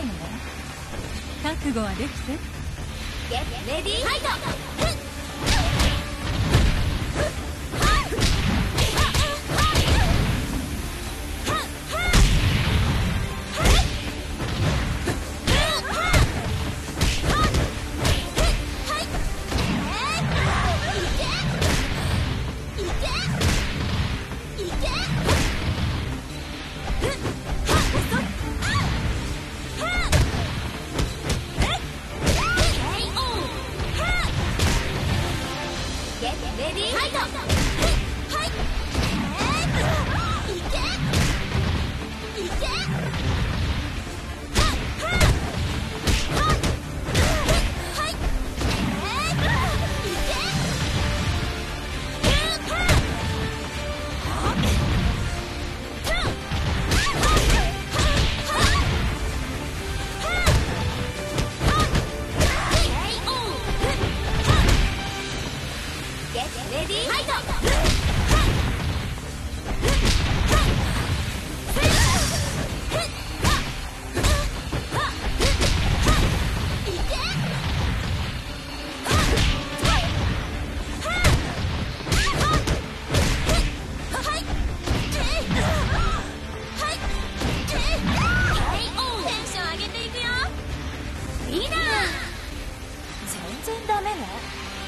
いのね覚悟はできて。レディーファイトゲッレディーファイト全然ダメね。